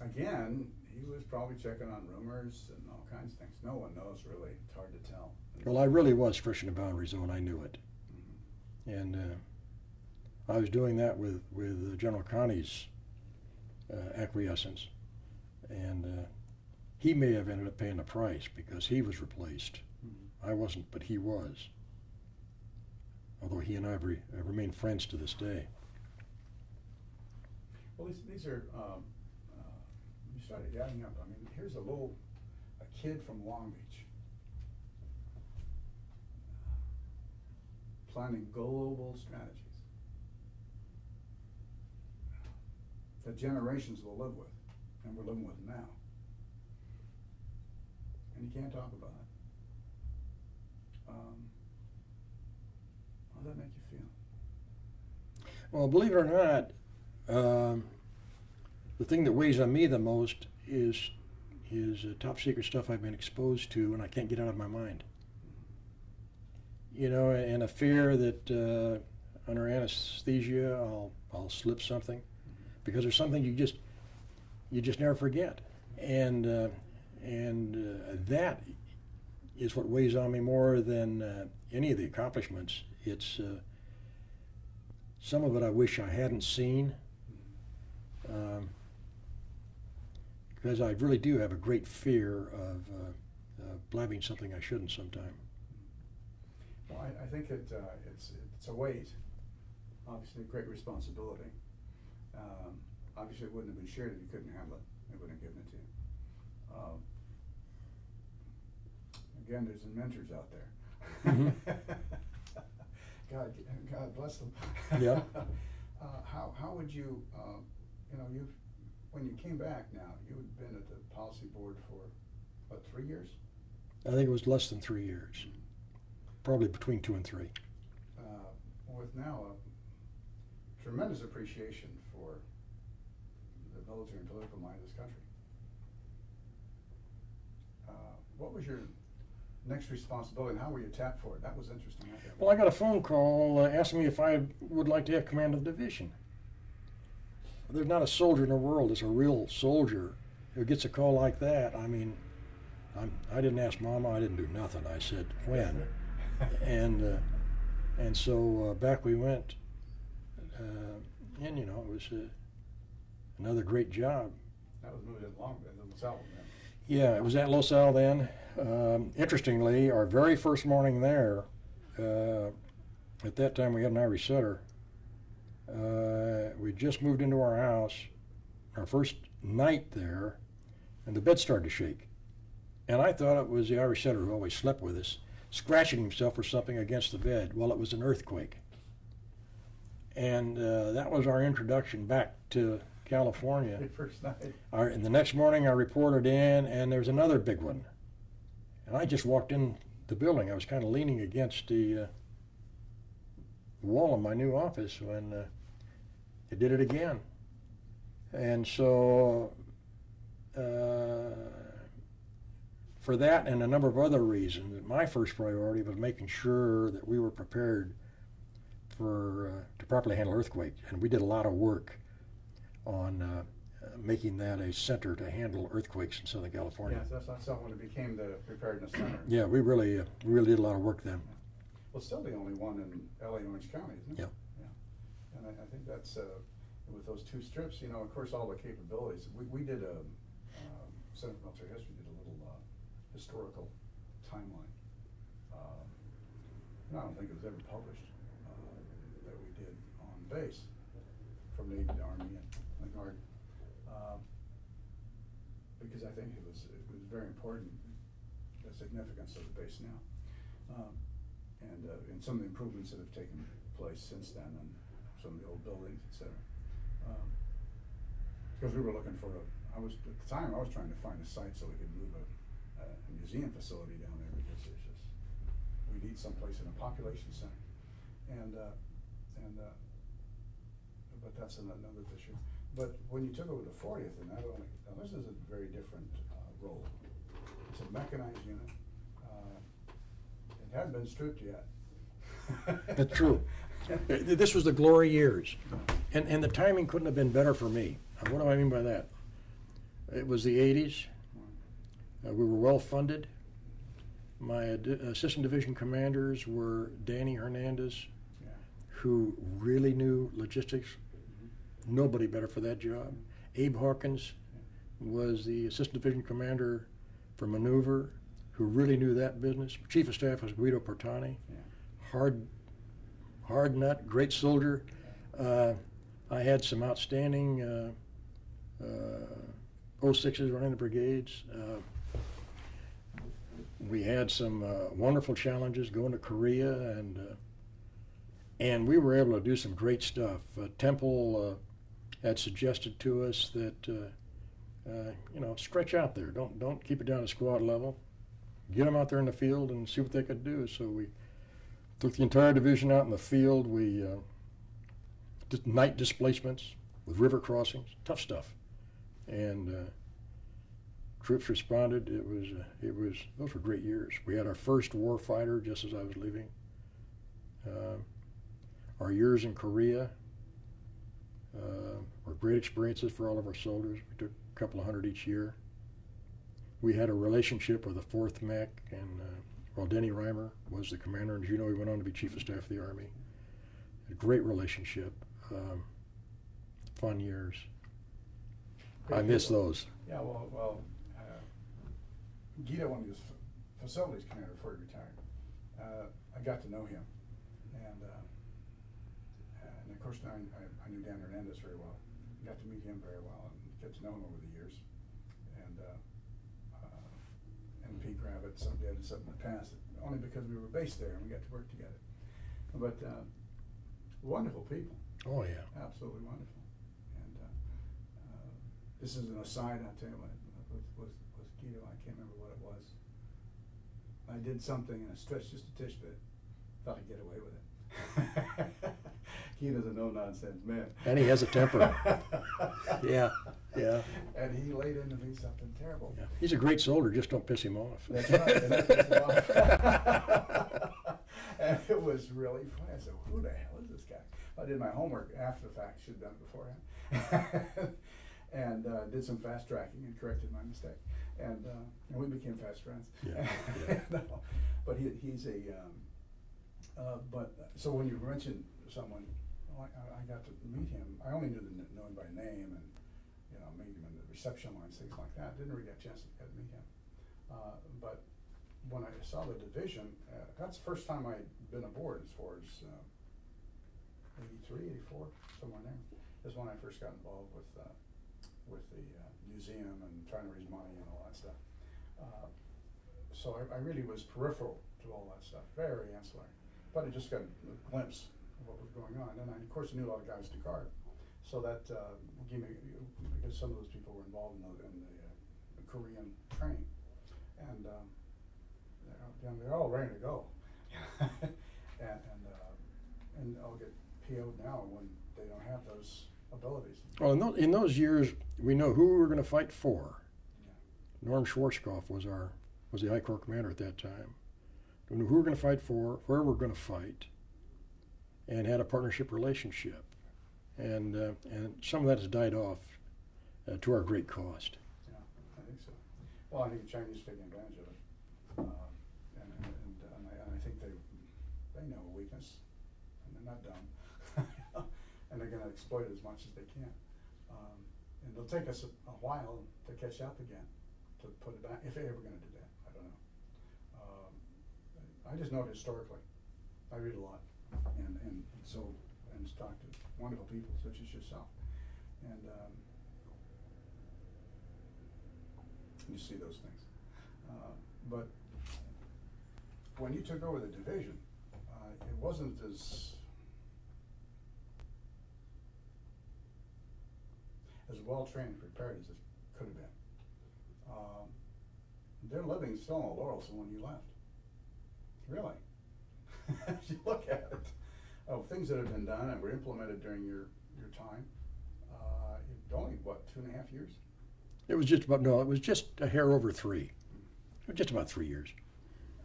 again, he was probably checking on rumors and all kinds of things. No one knows really. It's hard to tell. Well, I really was pushing the boundary zone. I knew it. Mhm. And uh, I was doing that with, with General Connie's uh, acquiescence. And uh, he may have ended up paying the price because he was replaced. Mhm. I wasn't, but he was. Although he and I re- have remained friends to this day. Well, these, these are, um, uh, started adding up. I mean, here's a little, a kid from Long Beach. Planning global strategies. That generations will live with, and we're living with now. And you can't talk about it. Um, how does that make you feel? Well, believe it or not, um, the thing that weighs on me the most is is uh, top secret stuff I've been exposed to, and I can't get out of my mind. You know, and a fear that uh, under anesthesia I'll I'll slip something, because there's something you just you just never forget, and uh, and uh, that is what weighs on me more than uh, any of the accomplishments. It's uh, some of it I wish I hadn't seen. Um, because I really do have a great fear of uh, uh, blabbing something I shouldn't sometime. Well, I, I think it, uh, it's, it's a weight, obviously a great responsibility. Um, obviously, it wouldn't have been shared if you couldn't handle it. They wouldn't have given it to you. Um, again, there's inventors out there. Mhm. God, God bless them. Yeah. Uh, how, how would you, uh, you know, you, when you came back now, you had been at the policy board for, what, three years? I think it was less than three years, probably between two and three. uh, with now a tremendous appreciation for the military and political mind of this country. Uh, What was your next responsibility and how were you tapped for it? That was interesting. Well, I got a phone call uh, asking me if I would like to have command of the division. There's not a soldier in the world that's a real soldier who gets a call like that. I mean, I'm, I didn't ask Mama. I didn't do nothing. I said when, and uh, and so uh, back we went. Uh, and you know, it was uh, another great job. That was moved in long, in South, man. Yeah, it was at Los Al then. Um, interestingly, our very first morning there, uh, at that time we had an Irish setter. Uh, we just moved into our house, our first night there, and the bed started to shake. And I thought it was the Irish setter who always slept with us, scratching himself or something against the bed. Well, it was an earthquake. And uh, that was our introduction back to California. Your first night. Our, and the next morning I reported in, and there was another big one. And I just walked in the building. I was kind of leaning against the uh, wall of my new office when uh, it did it again. And so, uh, for that and a number of other reasons, my first priority was making sure that we were prepared for uh, to properly handle earthquakes. And we did a lot of work on uh, making that a center to handle earthquakes in Southern California. Yes, that's not something that became the preparedness center. Yeah, we really, uh, we really did a lot of work then. Well, still the only one in LA Orange County, isn't it? Yeah. And I, I think that's, uh, with those two strips, you know, of course, all the capabilities, we, we did a, um, Center for Military History did a little, uh, historical timeline. Um, And I don't think it was ever published, uh, that we did on base from Navy to Army and the Guard. Um, Because I think it was, it was very important, the significance of the base now. Um, and, uh, and some of the improvements that have taken place since then and some of the old buildings, et cetera. Um, Because we were looking for a, I was, at the time, I was trying to find a site so we could move a, a museum facility down there because there's just, we need someplace in a population center. And, uh, and, uh, but that's another issue. But when you took over the fortieth, and not only, now this is a very different, uh, role. It's a mechanized unit. Uh, It hasn't been stripped yet. That's true. This was the glory years, and, and the timing couldn't have been better for me. Uh, What do I mean by that? It was the eighties, uh, we were well-funded. My ad- assistant division commanders were Danny Hernandez, Yeah. who really knew logistics. Nobody better for that job. Abe Hawkins was the assistant division commander for maneuver, who really knew that business. Chief of staff was Guido Portani, Yeah. hard, hard nut, great soldier. Uh, I had some outstanding uh, uh, 06s running the brigades. Uh, we had some uh, wonderful challenges going to Korea, and uh, and we were able to do some great stuff. Temple had suggested to us that uh, uh, you know stretch out there, don't don't keep it down to squad level, get them out there in the field and see what they could do. So we took the entire division out in the field. We uh, did night displacements with river crossings, tough stuff, and. Uh, troops responded. It was uh, it was those were great years. We had our first war fighter just as I was leaving. Uh, our years in Korea uh, were great experiences for all of our soldiers. We took a couple of hundred each year. We had a relationship with the Fourth Mech, and uh, well, Denny Reimer was the commander, and as you know, he went on to be Chief of Staff of the Army. A great relationship. Um, fun years. I miss those. Yeah, well, well, uh, Guido, when he was f- facilities commander before he retired, uh, I got to know him. And, uh, and of course, I, I I knew Dan Hernandez very well. Got to meet him very well and get to know him over the years. And, uh, uh, Pete Gravitt, somebody something in the past, only because we were based there and we got to work together. But, uh, wonderful people Oh yeah. absolutely wonderful. And uh, uh, this is an aside, I'll tell you what, with, with, with Guido, I can't remember what it was. I did something and I stretched just a tish bit, thought I'd get away with it. Guido's a no-nonsense man. And he has a temper. Yeah, yeah. And he laid into me something terrible. Yeah. He's a great soldier, just don't piss him off. That's right. and that him off. and it was really funny. I said, "Who the hell is this guy?" I did my homework after the fact. Should have done it beforehand. and uh, did some fast tracking and corrected my mistake. And, uh, and we became fast friends. Yeah, yeah. No, but he, he's a. Um, uh, but so when you mentioned someone, I, I got to meet him. I only knew the, know him by name and you know meet him in the reception lines, things like that. Didn't really get a chance to get to meet him. Uh, but when I saw the division, uh, that's the first time I'd been aboard as far as uh, 83, 84, somewhere there. Is when I first got involved with uh, with the uh, museum and trying to raise money and all that stuff. Uh, so I, I really was peripheral to all that stuff, very ancillary. But I just got a glimpse what was going on, and I, of course, I knew a lot of guys to guard. So that uh, gave me because some of those people were involved in the, in the, uh, the Korean training, and um, they're, they're all ready to go. and and, uh, and I'll get PO'd now when they don't have those abilities. Well, in those, in those years, we know who we were going to fight for. Yeah. Norm Schwarzkopf was our was the I Corps commander at that time. We knew who we were going to fight for, where we are going to fight, and had a partnership relationship. And uh, and some of that has died off uh, to our great cost. Yeah, I think so. Well, I think the Chinese are taking advantage of it. Uh, and, and, and, I, and I think they, they know a weakness, and they're not dumb. and they're gonna exploit it as much as they can. Um, and it'll take us a, a while to catch up again, to put it back, if they're ever gonna do that, I don't know. Um, I just know it historically. I read a lot, and, and so, and talk to wonderful people such as yourself. And, um, you see those things. Uh, But when you took over the division, uh, it wasn't as, as well-trained and prepared as it could have been. Um, They're living still on laurels when you left. Really. if you look at it, of things that have been done and were implemented during your, your time, uh, only, what, two and a half years? It was just about, no, it was just a hair over three. Just about three years.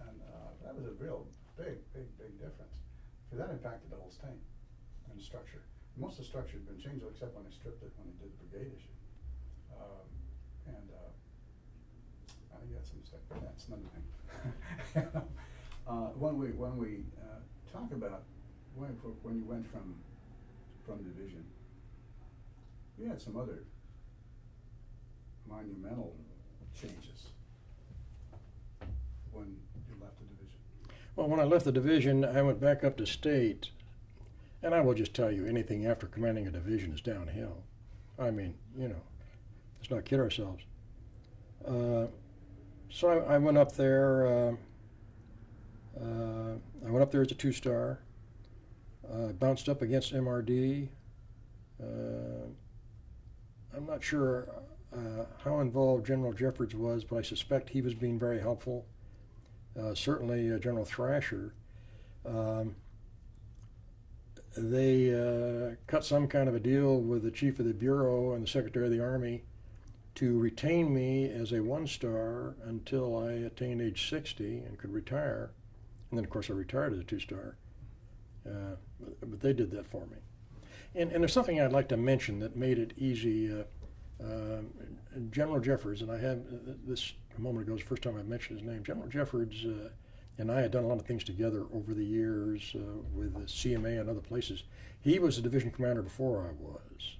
And uh, that was a real big, big, big difference. Because that impacted the whole state and the structure. Most of the structure had been changed except when they stripped it when they did the brigade issue. Um, and uh, I think that's a mistake, but that's another thing. uh, when we when we uh, talk about when when you went from from division, you had some other monumental changes when you left the division. Well, when I left the division, I went back up to state, and I will just tell you, anything after commanding a division is downhill. I mean, you know, let's not kid ourselves. Uh, so I, I, went up there. Uh, I went up there as a two-star. Uh, bounced up against MRD. Uh, I'm not sure uh, how involved General Jeffords was, but I suspect he was being very helpful. Uh, certainly uh, General Thrasher, um, they cut some kind of a deal with the chief of the bureau and the secretary of the army to retain me as a one star until I attained age 60 and could retire. And then, of course, I retired as a two star. Uh, but they did that for me. And, and there's something I'd like to mention that made it easy. Uh, um, General Jeffords, and I have uh, this a moment ago, is the first time I've mentioned his name. General Jeffords uh, and I had done a lot of things together over the years uh, with the CMA and other places. He was a division commander before I was.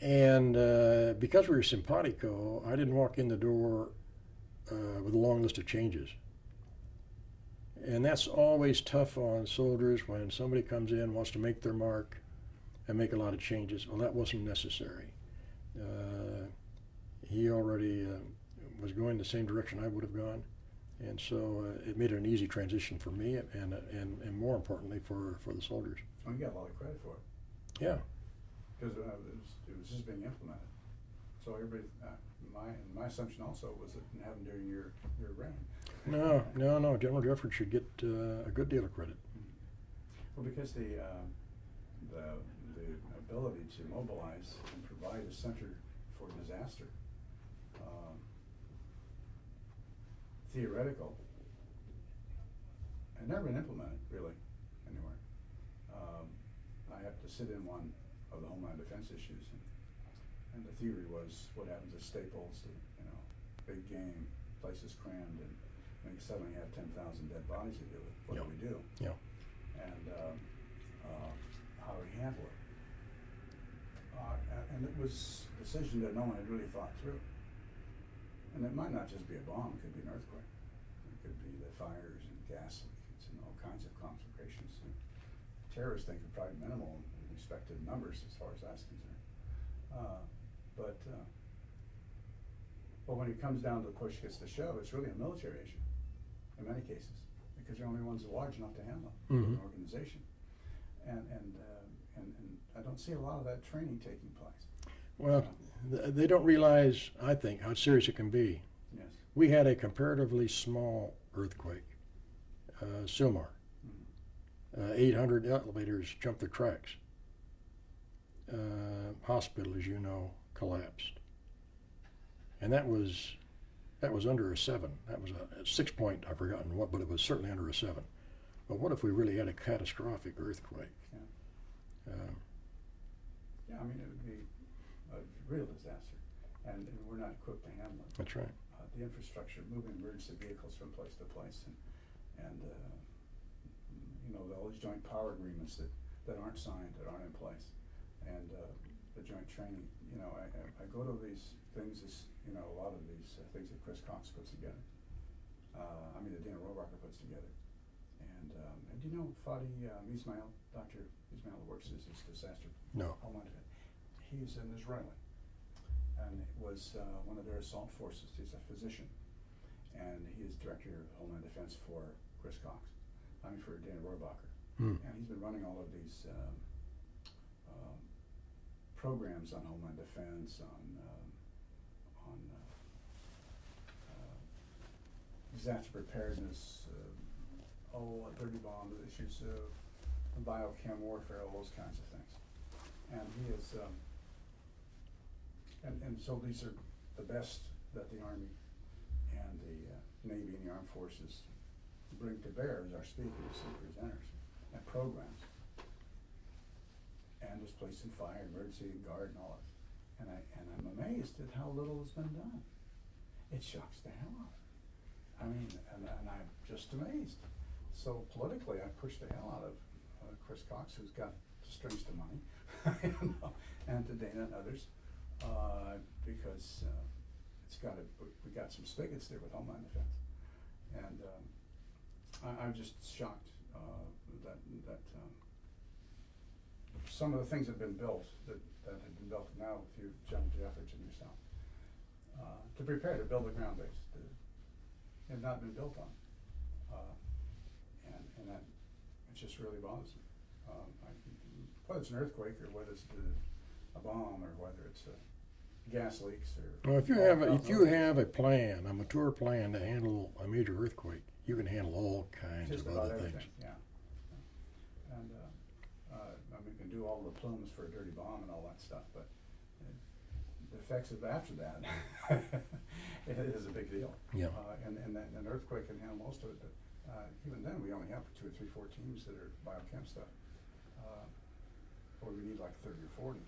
And uh, because we were simpatico, I didn't walk in the door uh, with a long list of changes. And that's always tough on soldiers when somebody comes in, wants to make their mark, and make a lot of changes. Well, that wasn't necessary. Uh, he already uh, was going the same direction I would have gone, and so uh, it made it an easy transition for me, and and and more importantly for for the soldiers. Oh, you got a lot of credit for it. Yeah. Because uh, it, was, it was just being implemented. So everybody, uh, my my assumption also was that it happened during your your reign. No, no, no. General Jeffords should get uh, a good deal of credit. Well, because the uh, the the ability to mobilize and provide a center for disaster um, theoretical and never been implemented really anywhere. Um, I have to sit in one of the Homeland Defense issues, and, and the theory was what happens at Staples, you know, big game, places crammed, and, suddenly you have 10,000 dead bodies to deal with. What do we do? Yeah. And um, uh, how do we handle it? Uh, and it was a decision that no one had really thought through. And it might not just be a bomb, it could be an earthquake. It could be the fires and gas leaks and all kinds of conflagrations. And terrorists think are probably minimal in respect to numbers as far as that's concerned. Uh, but, uh, but when it comes down to the push gets to shove, it's really a military issue in many cases because they're the only ones large enough to handle mm-hmm. an organization. And, and, uh, and, and I don't see a lot of that training taking place. Well, they don't realize, I think, how serious it can be. Yes. We had a comparatively small earthquake, uh, Sylmar. Mm-hmm. Uh, 800 elevators jumped the tracks. Uh, hospital, as you know, collapsed. And that was that was under a seven. That was a, a six point. I've forgotten what, but it was certainly under a seven. But what if we really had a catastrophic earthquake? Yeah. Um, yeah, I mean, it would be a real disaster, and, and we're not equipped to handle it. that's right. Uh, the infrastructure, moving emergency vehicles from place to place, and, and uh, you know, all these joint power agreements that, that aren't signed, that aren't in place, and uh, the joint training. You know, I, I, go to these things, you know, a lot of these uh, things that Chris Cox puts together. Uh, I mean, that Dana Rohrabacher puts together. And, um, and do you know Fadi um, Ismail, Dr. Ismail works as this disaster No. homeland defense. He's an Israeli and was uh, one of their assault forces. He's a physician, and he is director of Homeland Defense for Chris Cox. I mean, for Dana Rohrabacher. Hmm. And he's been running all of these um, um, programs on Homeland Defense, on on uh, uh, disaster preparedness, uh, oh, dirty bomb issues, uh, biochem warfare, all those kinds of things. And he is, um, and, and so these are the best that the Army and the uh, Navy and the Armed Forces bring to bear as our speakers and presenters and programs. And displacing fire, emergency and guard and all that. And I, and I'm amazed at how little has been done. It shocks the hell out of me. I mean, and, and I'm just amazed. So politically, I pushed the hell out of uh, Chris Cox, who's got strings to money, and to Dana and others, uh, because uh, it's got a, we- got some spigots there with Homeland Defense. And um, I, I'm just shocked uh, that, that um, some of the things that have been built, that, that have been built now with you, John efforts and yourself, uh, to prepare to build a ground base, to, have not been built on. Uh, And, and that, it just really bothers me. Um, I, whether it's an earthquake or whether it's the, a bomb or whether it's uh gas leaks or. Well, if you have, a- if you have a plan, a mature plan to handle a major earthquake, you can handle all kinds Just of about other things. everything, yeah. And, uh, uh, I mean, we can do all the plumes for a dirty bomb and all that stuff, but uh, the effects of after that, it is a big deal. Yeah. Uh, and, and then an earthquake can handle most of it, but, uh, even then, we only have two or three, four teams that are biochem stuff. Uh, Or we need like thirty or forty,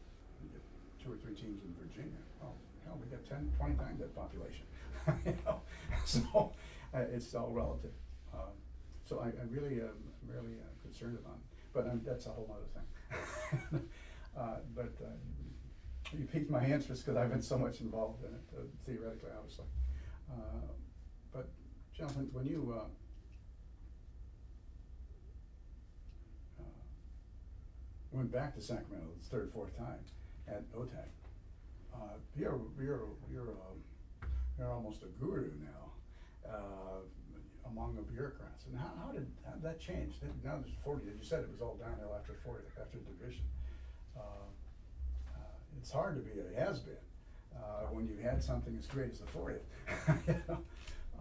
we get two or three teams in Virginia, oh, hell, we got ten, twenty times that population. You know, so, uh, it's all relative. Um, So I, I really am really uh, concerned about it, but um, that's a whole other thing. Uh, but, uh, you piqued my interest because I've been so much involved in it uh, theoretically, obviously. Uh, But, Jonathan, when you, uh, uh, went back to Sacramento the third, fourth time at OTAG, uh, you're, you're, you're, um, you're almost a guru now, uh, among the bureaucrats. And how, how did, that change? Now there's forty, as you said, it was all downhill after forty, after the division. It's hard to be a has-been, uh, when you've had something as great as the fortieth. You know?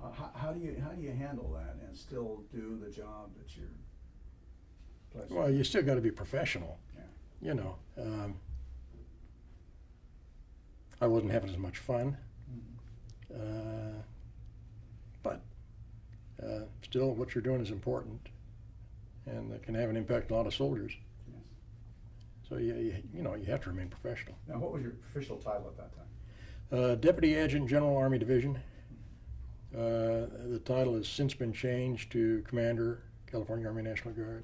Uh, how, how do you, how do you handle that and still do the job that you're? Well, you still gotta be professional, Yeah. you know. Um, I wasn't having as much fun, Mhm. uh, but, uh, still, what you're doing is important. And it can have an impact on a lot of soldiers. So you, you, you know, you have to remain professional. Now, what was your official title at that time? Uh, Deputy Adjutant General Army Division. Uh, the title has since been changed to Commander, California Army National Guard.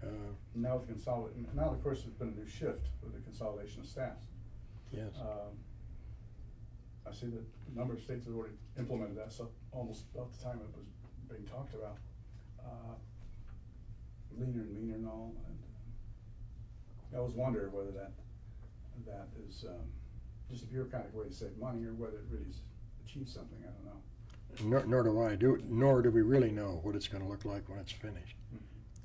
Uh, Now with consolid, now of course, there's been a new shift with the consolidation of staffs. yes. Um, I see that a number of states have already implemented that, so almost about the time it was being talked about. Uh, Leaner and meaner and all, and I always wonder whether that, that is, um, just a bureaucratic way to save money or whether it really achieves something, I don't know. Nor, nor do I do. Nor do we really know what it's going to look like when it's finished.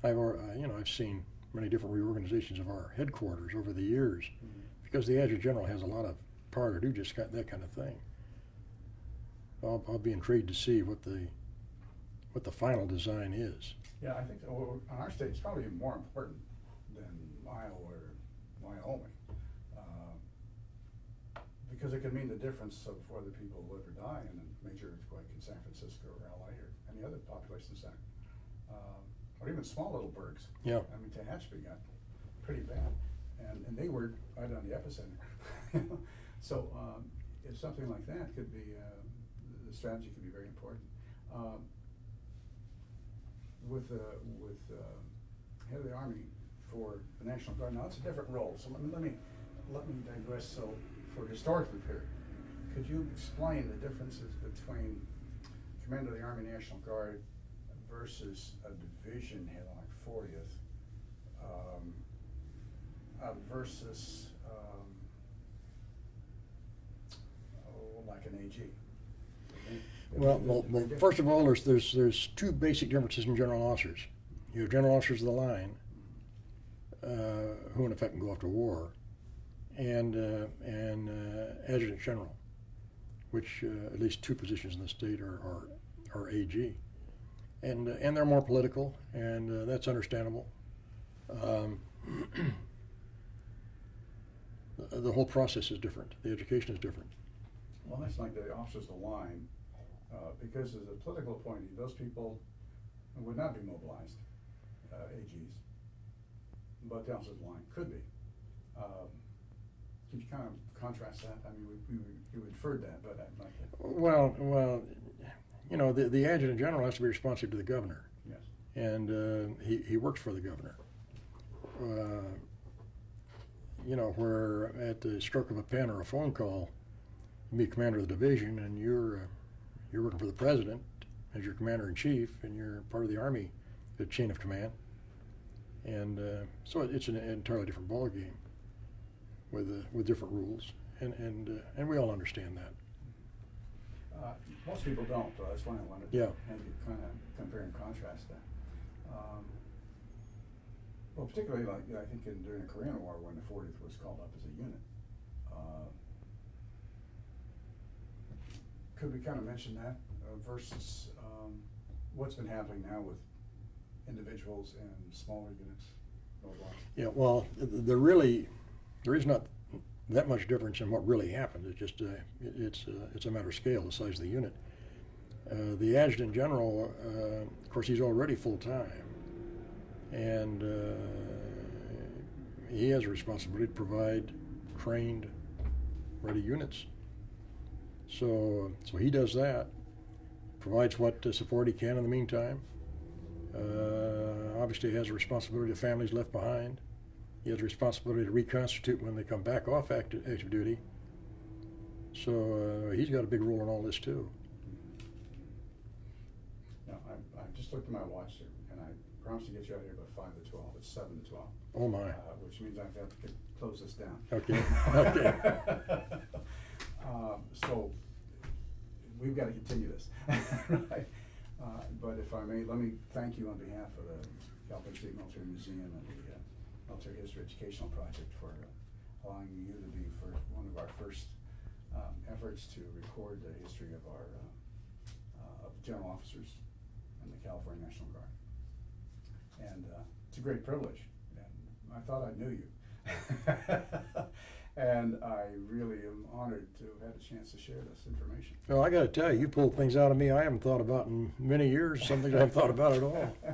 I've, uh, you know, I've seen many different reorganizations of our headquarters over the years because the Adjutant General has a lot of power to do just that kind of thing. I'll, I'll be intrigued to see what the what the final design is. Yeah, I think, on our state, it's probably more important than Iowa or Wyoming. uh, Because it could mean the difference of whether people live or die in a major earthquake in San Francisco or LA or any other population center. Um, Or even small little burgs. Yeah. I mean, Tehachapi got pretty bad, and, and they were right on the epicenter. So, um, if something like that could be, uh, the- the strategy could be very important. Um, with, uh, with, uh, head of the army for the National Guard, now it's a different role, so let me, let me, let me digress, so, for historically period, could you explain the differences between Commander of the Army National Guard versus a division head like fortieth, um, uh, versus, um, oh, like an AG? Well, well, well, first of all, there's, there's, there's two basic differences in general officers. You have general officers of the line, who in effect can go off to war, and, uh, and uh, adjutant general, which uh, at least two positions in the state are, are, are AG. and uh, and they're more political, and uh, that's understandable. Um, the, whole process is different. The education is different. Well, that's like the officers of the line, uh, because as a political appointee, those people would not be mobilized, uh, AGs. But of the line could be. Um, Could you kind of contrast that? I mean, we, we, you inferred that, but I'd like to, Well, well, you know, the, the adjutant general has to be responsive to the governor, yes. and uh, he he works for the governor. Uh, you know, where at the stroke of a pen or a phone call, you be commander of the division, and you're uh, you're working for the president as your commander in chief, and you're part of the army, the chain of command, and uh, so it's an entirely different ballgame with uh, with different rules, and and uh, and we all understand that. Uh, Most people don't, though, that's why I wanted Yeah. to have you kind of compare and contrast that. Um, Well, particularly like, I think in, during the Korean War, when the 40th was called up as a unit. uh, Could we kind of mention that uh, versus um, what's been happening now with individuals and smaller units? Yeah, well, there really, there is not that much difference in what really happened. It's just, uh, it- it's, uh, it's a matter of scale, the size of the unit. Uh, the adjutant general, uh, of course, he's already full time, and uh, he has a responsibility to provide trained, ready units. So, so he does that, provides what uh, support he can in the meantime. Uh, obviously, he has a responsibility to families left behind. He has a responsibility to reconstitute when they come back off active, active duty. So uh, he's got a big role in all this too. No, I, I just looked at my watch there, and I promised to get you out of here by 5 to 12. It's 7 to 12. Oh my. uh, which means I have to close this down. Okay, okay. Um, So, we've got to continue this, right? Uh, But if I may, let me thank you on behalf of the California State Military Museum and the uh, Military History Educational Project for allowing you to be for one of our first um, efforts to record the history of our, uh, uh, of general officers in the California National Guard. And it's a great privilege, and I thought I knew you. And I really am honored to have had a chance to share this information. Well, I got to tell you, you pulled things out of me I haven't thought about in many years. Some things I haven't thought about at all.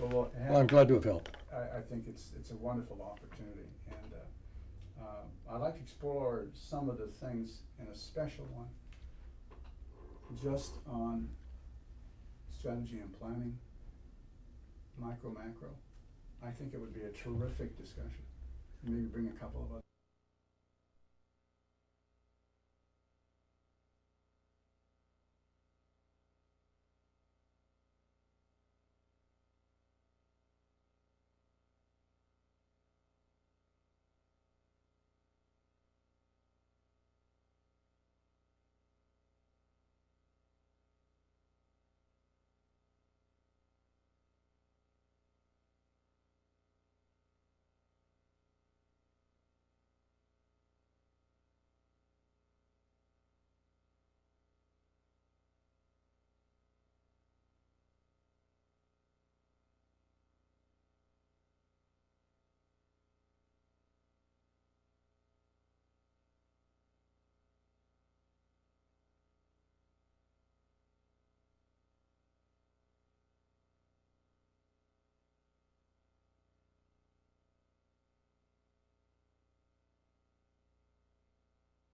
Well, well, I'm glad to have helped. I, I think it's, it's a wonderful opportunity, and, uh, uh, I'd like to explore some of the things in a special one, just on strategy and planning, micro, macro. I think it would be a terrific discussion, maybe bring a couple of.